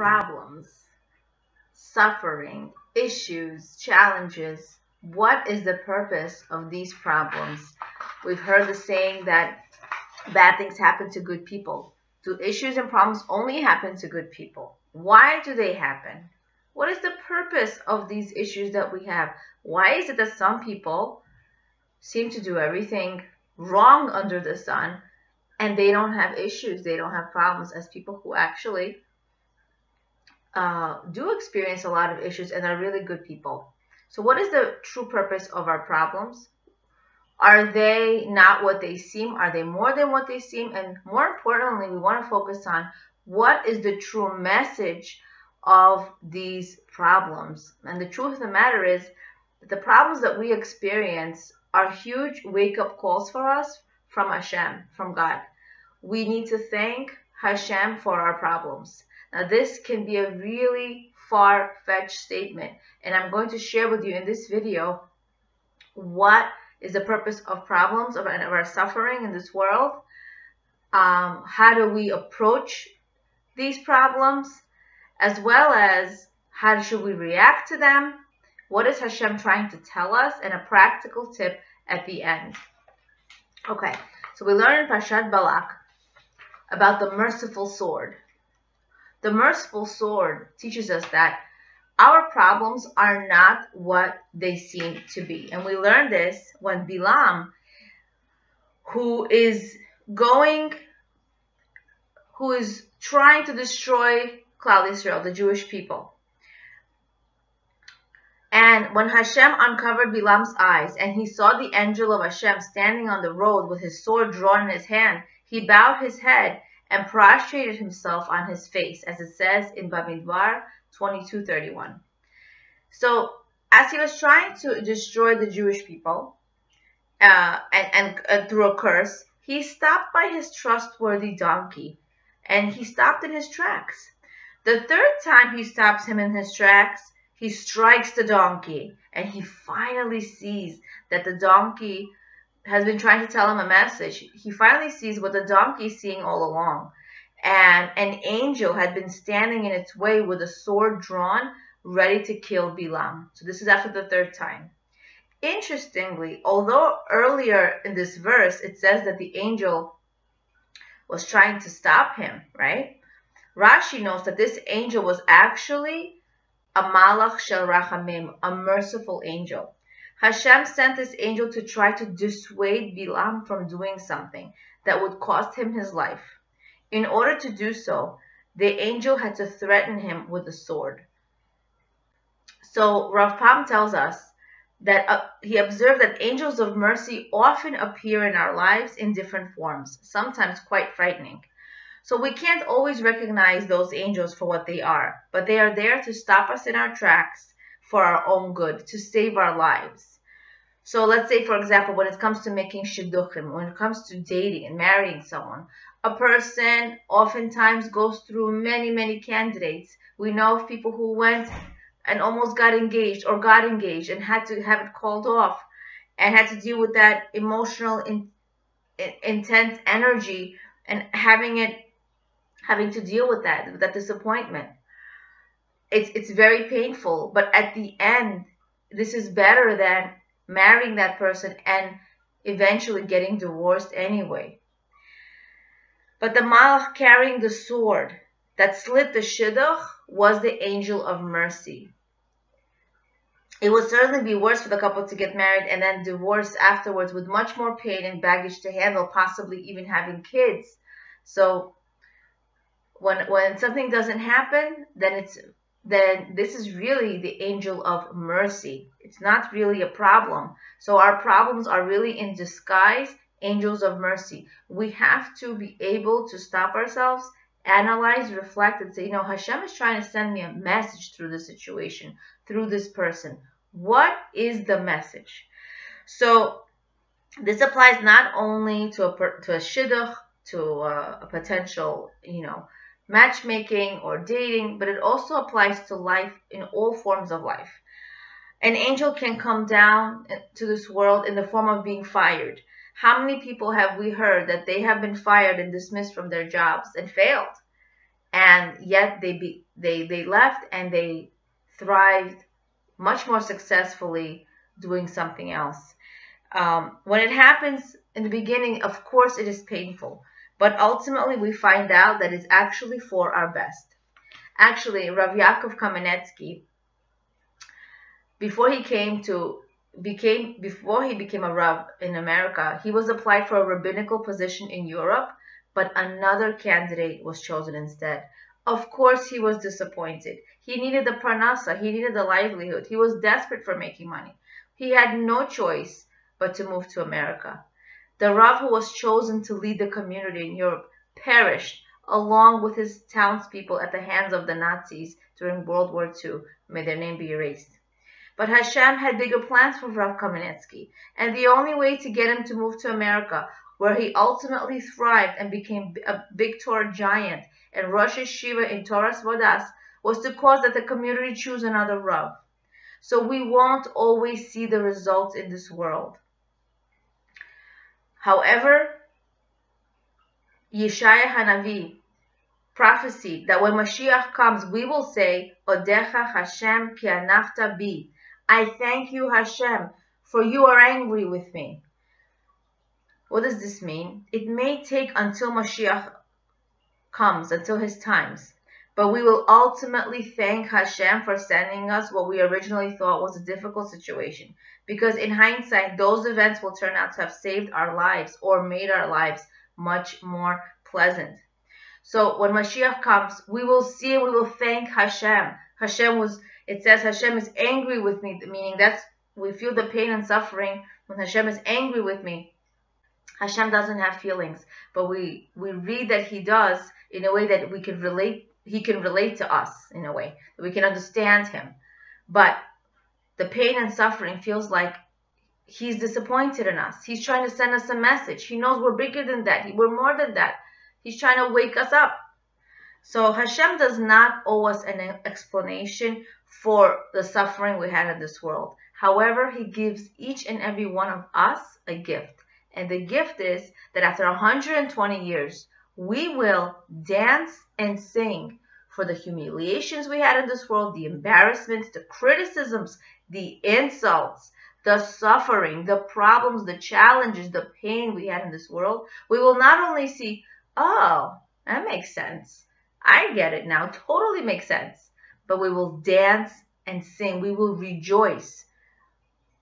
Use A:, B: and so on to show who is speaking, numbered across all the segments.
A: problems, suffering, issues, challenges, what is the purpose of these problems? We've heard the saying that bad things happen to good people. Do issues and problems only happen to good people? Why do they happen? What is the purpose of these issues that we have? Why is it that some people seem to do everything wrong under the sun and they don't have issues, they don't have problems as people who actually uh, do experience a lot of issues and are really good people. So what is the true purpose of our problems? Are they not what they seem? Are they more than what they seem? And more importantly, we want to focus on what is the true message of these problems. And the truth of the matter is the problems that we experience are huge wake-up calls for us from Hashem, from God. We need to thank Hashem for our problems. Now this can be a really far-fetched statement and I'm going to share with you in this video what is the purpose of problems of our suffering in this world. Um, how do we approach these problems as well as how should we react to them? What is Hashem trying to tell us? And a practical tip at the end. Okay so we learn in Parshat Balak about the merciful sword the merciful sword teaches us that our problems are not what they seem to be. And we learn this when Bilam, who is going, who is trying to destroy Klal Israel, the Jewish people. And when Hashem uncovered Bilam's eyes and he saw the angel of Hashem standing on the road with his sword drawn in his hand, he bowed his head and prostrated himself on his face, as it says in Bamidbar 22:31. So, as he was trying to destroy the Jewish people, uh, and, and uh, through a curse, he stopped by his trustworthy donkey, and he stopped in his tracks. The third time he stops him in his tracks, he strikes the donkey, and he finally sees that the donkey has been trying to tell him a message. He finally sees what the donkey is seeing all along. And an angel had been standing in its way with a sword drawn, ready to kill Bilam. So this is after the third time. Interestingly, although earlier in this verse it says that the angel was trying to stop him, right? Rashi knows that this angel was actually a malach shel rachamim, a merciful angel. Hashem sent this angel to try to dissuade Bilam from doing something that would cost him his life. In order to do so, the angel had to threaten him with a sword. So Rav Pam tells us that uh, he observed that angels of mercy often appear in our lives in different forms, sometimes quite frightening. So we can't always recognize those angels for what they are, but they are there to stop us in our tracks for our own good, to save our lives. So let's say, for example, when it comes to making shidduchim, when it comes to dating and marrying someone, a person oftentimes goes through many, many candidates. We know of people who went and almost got engaged or got engaged and had to have it called off and had to deal with that emotional in, in, intense energy and having it having to deal with that that disappointment it's it's very painful but at the end this is better than marrying that person and eventually getting divorced anyway. But the malach carrying the sword that slit the shidduch was the angel of mercy. It would certainly be worse for the couple to get married and then divorce afterwards with much more pain and baggage to handle possibly even having kids. So when when something doesn't happen then it's then this is really the angel of mercy. It's not really a problem. So our problems are really in disguise angels of mercy. We have to be able to stop ourselves, analyze, reflect, and say, you know, Hashem is trying to send me a message through this situation, through this person. What is the message? So this applies not only to a, to a shidduch, to a, a potential, you know, matchmaking or dating, but it also applies to life in all forms of life. An angel can come down to this world in the form of being fired. How many people have we heard that they have been fired and dismissed from their jobs and failed? and yet they be, they they left and they thrived much more successfully doing something else. Um, when it happens in the beginning, of course, it is painful, but ultimately we find out that it's actually for our best. Actually, Rav Yaakov Kamenetsky, before he came to became before he became a Rav in America, he was applied for a rabbinical position in Europe, but another candidate was chosen instead. Of course, he was disappointed. He needed the parnasa, he needed the livelihood. He was desperate for making money. He had no choice but to move to America. The Rav who was chosen to lead the community in Europe perished along with his townspeople at the hands of the Nazis during World War II. May their name be erased. But Hashem had bigger plans for Rav Kamenetsky, and the only way to get him to move to America, where he ultimately thrived and became a big Torah giant and Rosh Yeshiva in Toras Vodas, was to cause that the community choose another Rav. So we won't always see the results in this world. However, Yeshaya Hanavi prophesied that when Mashiach comes, we will say, Odecha Hashem ki anafta bi. I thank you, Hashem, for you are angry with me. What does this mean? It may take until Mashiach comes, until his times. But we will ultimately thank Hashem for sending us what we originally thought was a difficult situation. Because in hindsight, those events will turn out to have saved our lives or made our lives much more pleasant. So when Mashiach comes, we will see and we will thank Hashem. Hashem was, it says Hashem is angry with me, meaning that's, we feel the pain and suffering when Hashem is angry with me. Hashem doesn't have feelings, but we, we read that he does in a way that we can relate, he can relate to us in a way, that we can understand him. But the pain and suffering feels like he's disappointed in us. He's trying to send us a message. He knows we're bigger than that. We're more than that. He's trying to wake us up. So Hashem does not owe us an explanation for the suffering we had in this world. However, he gives each and every one of us a gift. And the gift is that after 120 years, we will dance and sing for the humiliations we had in this world, the embarrassments, the criticisms, the insults, the suffering, the problems, the challenges, the pain we had in this world. We will not only see oh, that makes sense. I get it now. Totally makes sense. But we will dance and sing. We will rejoice.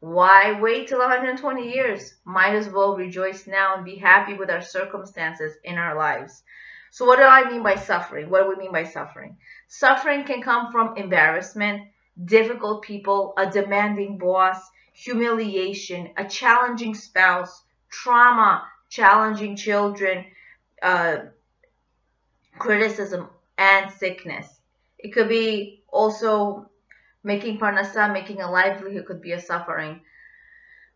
A: Why wait till 120 years? Might as well rejoice now and be happy with our circumstances in our lives. So what do I mean by suffering? What do we mean by suffering? Suffering can come from embarrassment, difficult people, a demanding boss, humiliation, a challenging spouse, trauma, challenging children, uh, criticism and sickness. It could be also making parnasa, making a livelihood could be a suffering.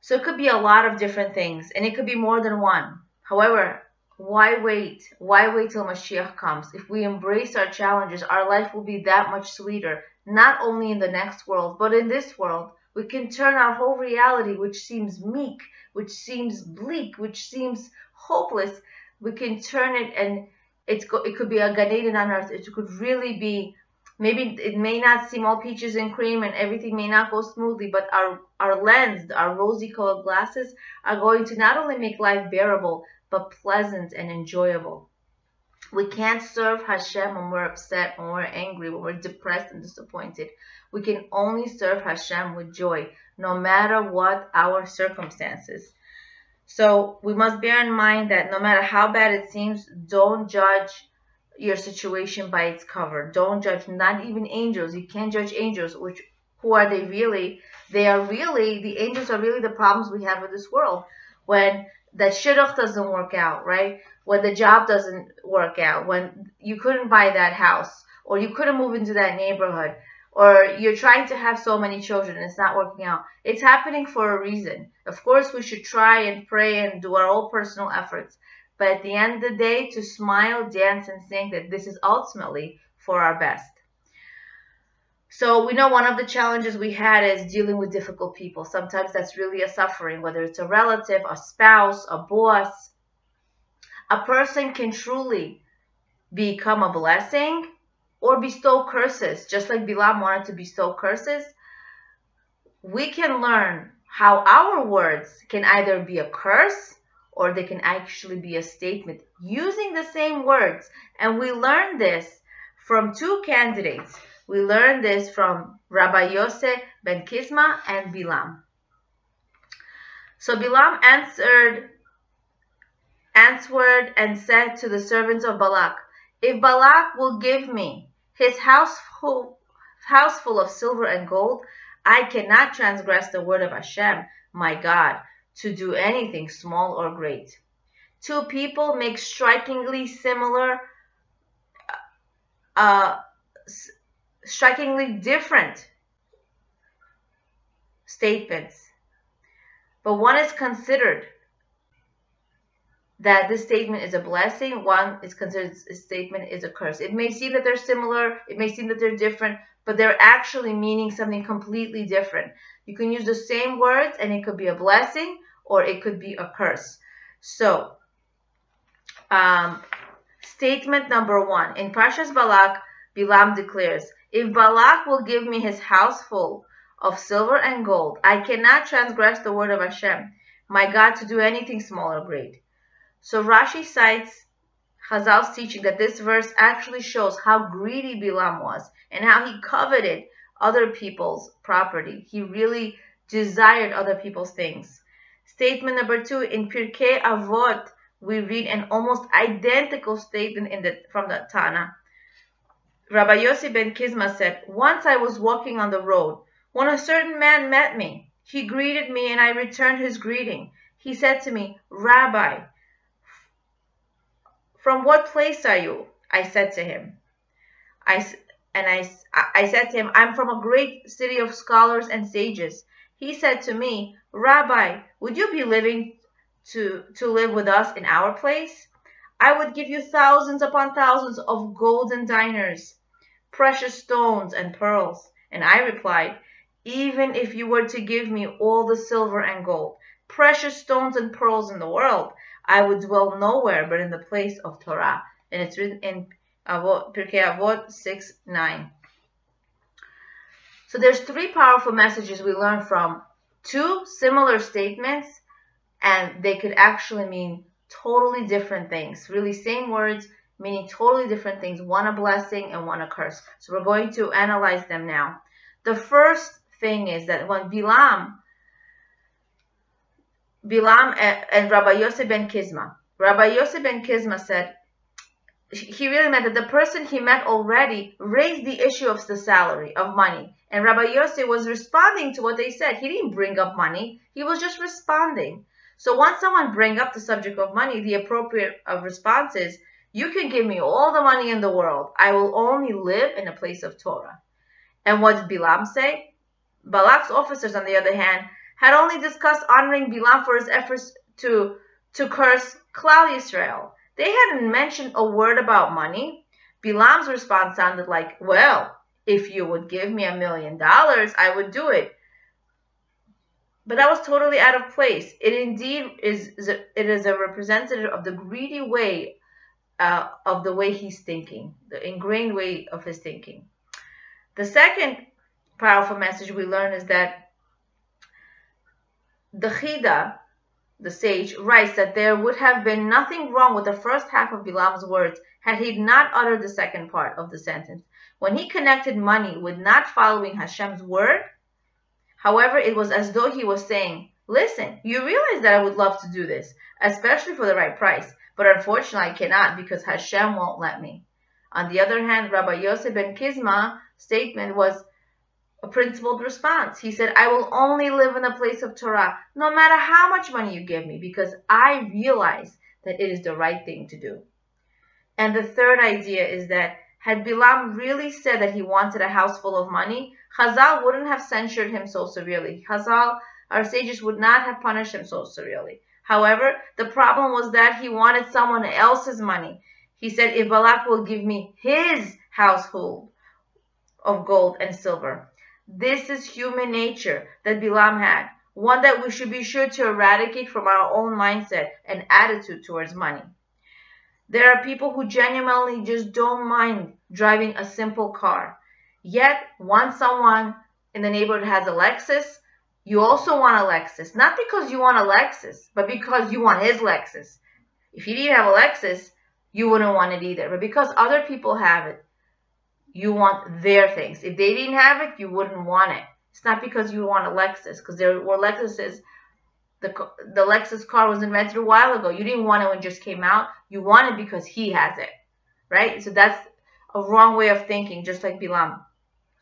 A: So it could be a lot of different things, and it could be more than one. However, why wait? Why wait till Mashiach comes? If we embrace our challenges, our life will be that much sweeter, not only in the next world, but in this world. We can turn our whole reality, which seems meek, which seems bleak, which seems hopeless, we can turn it and it's it could be a Gan Eden on earth. It could really be maybe it may not seem all peaches and cream and everything may not go smoothly, but our our lens, our rosy colored glasses are going to not only make life bearable but pleasant and enjoyable. We can't serve Hashem when we're upset, when we're angry, when we're depressed and disappointed. We can only serve Hashem with joy, no matter what our circumstances. So we must bear in mind that no matter how bad it seems, don't judge your situation by its cover. Don't judge not even angels. You can't judge angels, which who are they really? They are really the angels are really the problems we have with this world. When the shidduch doesn't work out, right? When the job doesn't work out, when you couldn't buy that house or you couldn't move into that neighborhood, or you're trying to have so many children and it's not working out. It's happening for a reason. Of course, we should try and pray and do our own personal efforts. But at the end of the day, to smile, dance, and sing that this is ultimately for our best. So we know one of the challenges we had is dealing with difficult people. Sometimes that's really a suffering, whether it's a relative, a spouse, a boss. A person can truly become a blessing or bestow curses, just like Bilam wanted to bestow curses, we can learn how our words can either be a curse or they can actually be a statement using the same words. And we learned this from two candidates. We learned this from Rabbi Yosef ben Kisma and Bilam. So Bilam answered, answered and said to the servants of Balak, If Balak will give me his house full, house full of silver and gold, I cannot transgress the word of Hashem, my God, to do anything small or great. Two people make strikingly similar, uh, strikingly different statements. But one is considered that this statement is a blessing, one is considered a statement is a curse. It may seem that they're similar, it may seem that they're different, but they're actually meaning something completely different. You can use the same words and it could be a blessing or it could be a curse. So, um, statement number one. In Parshas Balak, Bilam declares, If Balak will give me his house full of silver and gold, I cannot transgress the word of Hashem, my God, to do anything small or great. So Rashi cites Chazal's teaching that this verse actually shows how greedy Bilam was and how he coveted other people's property. He really desired other people's things. Statement number two, in Pirkei Avot, we read an almost identical statement the, from the Tana. Rabbi Yossi ben Kisma said, Once I was walking on the road when a certain man met me. He greeted me and I returned his greeting. He said to me, Rabbi, from what place are you? I said to him. I, and I, I said to him, I'm from a great city of scholars and sages. He said to me, Rabbi, would you be living to, to live with us in our place? I would give you thousands upon thousands of golden dinars, precious stones and pearls. And I replied, even if you were to give me all the silver and gold, precious stones and pearls in the world, I would dwell nowhere but in the place of Torah. And it's written in Pirkei Avot 6, 9. So there's three powerful messages we learn from two similar statements, and they could actually mean totally different things. Really, same words meaning totally different things. One a blessing and one a curse. So we're going to analyze them now. The first thing is that when Bilam, Bilam and, Rabbi Yosef ben Kisma, Rabbi Yosef ben Kisma said, he really meant that the person he met already raised the issue of the salary, of money. And Rabbi Yosef was responding to what they said. He didn't bring up money. He was just responding. So once someone bring up the subject of money, the appropriate uh, response is, you can give me all the money in the world. I will only live in a place of Torah. And what did Bilam say? Balak's officers, on the other hand, had only discussed honoring Bilam for his efforts to, to curse Klal Yisrael. They hadn't mentioned a word about money. Bilam's response sounded like, well, if you would give me a million dollars, I would do it. But that was totally out of place. It indeed is, it is a representative of the greedy way uh, of the way he's thinking, the ingrained way of his thinking. The second powerful message we learn is that the Chida, the sage, writes that there would have been nothing wrong with the first half of Bilam's words had he not uttered the second part of the sentence. When he connected money with not following Hashem's word, however, it was as though he was saying, Listen, you realize that I would love to do this, especially for the right price, but unfortunately I cannot because Hashem won't let me. On the other hand, Rabbi Yosef ben Kisma's statement was a principled response. He said, I will only live in a place of Torah, no matter how much money you give me, because I realize that it is the right thing to do. And the third idea is that had Bilam really said that he wanted a house full of money, Chazal wouldn't have censured him so severely. Chazal, our sages, would not have punished him so severely. However, the problem was that he wanted someone else's money. He said, if Balak will give me his household of gold and silver, this is human nature that Bilam had, one that we should be sure to eradicate from our own mindset and attitude towards money. There are people who genuinely just don't mind driving a simple car. Yet, once someone in the neighborhood has a Lexus, you also want a Lexus. Not because you want a Lexus, but because you want his Lexus. If you didn't have a Lexus, you wouldn't want it either. But because other people have it, you want their things. If they didn't have it, you wouldn't want it. It's not because you want a Lexus, because there were Lexuses. The, the Lexus car was invented a while ago. You didn't want it when it just came out. You want it because he has it, right? So that's a wrong way of thinking, just like Bilam.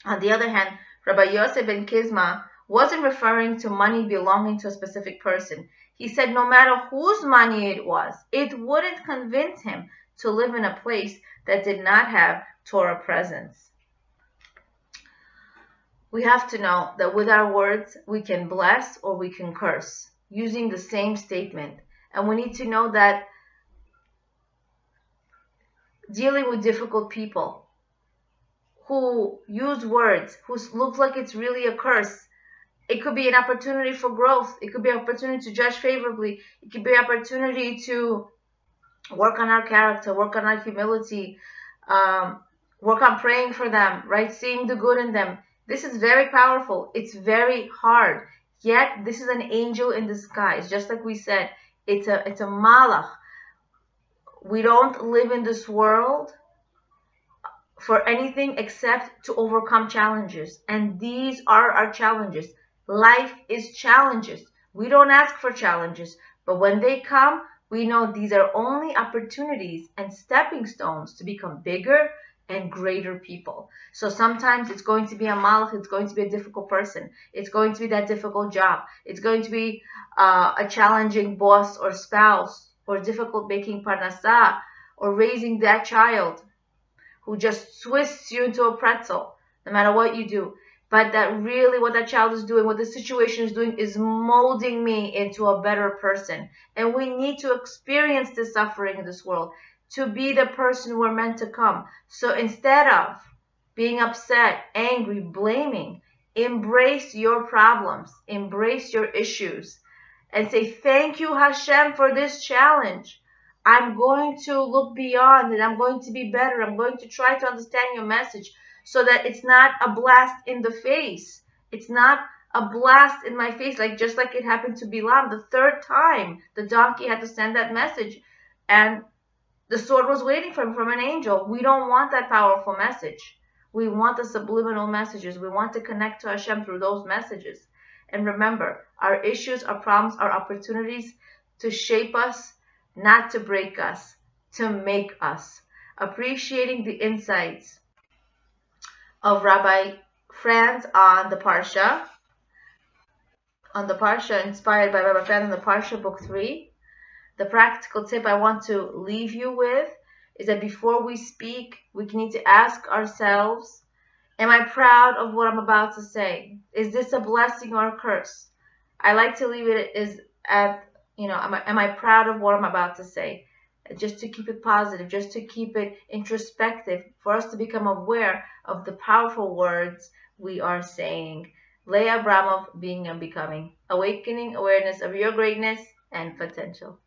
A: On the other hand, Rabbi Yosef ben Kisma wasn't referring to money belonging to a specific person. He said no matter whose money it was, it wouldn't convince him to live in a place that did not have Torah presence. We have to know that with our words, we can bless or we can curse using the same statement. And we need to know that dealing with difficult people who use words, who looks like it's really a curse, it could be an opportunity for growth. It could be an opportunity to judge favorably. It could be an opportunity to work on our character, work on our humility, um, work on praying for them, right? Seeing the good in them. This is very powerful. It's very hard. Yet this is an angel in disguise. Just like we said, it's a it's a malach. We don't live in this world for anything except to overcome challenges. And these are our challenges. Life is challenges. We don't ask for challenges, but when they come, we know these are only opportunities and stepping stones to become bigger and greater people. So sometimes it's going to be a malach, it's going to be a difficult person, it's going to be that difficult job, it's going to be uh, a challenging boss or spouse, or difficult making parnasa, or raising that child who just twists you into a pretzel, no matter what you do but that really what that child is doing, what the situation is doing, is molding me into a better person. And we need to experience the suffering in this world to be the person we're meant to come. So instead of being upset, angry, blaming, embrace your problems, embrace your issues, and say, Thank you, Hashem, for this challenge. I'm going to look beyond and I'm going to be better. I'm going to try to understand your message so that it's not a blast in the face. It's not a blast in my face, like just like it happened to Bilam the third time the donkey had to send that message and the sword was waiting for him from an angel. We don't want that powerful message. We want the subliminal messages. We want to connect to Hashem through those messages. And remember, our issues, our problems, our opportunities to shape us, not to break us, to make us. Appreciating the insights of Rabbi Frand on the Parsha, on the Parsha inspired by Rabbi Frand on the Parsha, book 3. The practical tip I want to leave you with is that before we speak, we need to ask ourselves, am I proud of what I'm about to say? Is this a blessing or a curse? I like to leave it as at, you know, am I, am I proud of what I'm about to say? just to keep it positive, just to keep it introspective, for us to become aware of the powerful words we are saying. Leah Abramov, being and becoming, awakening awareness of your greatness and potential.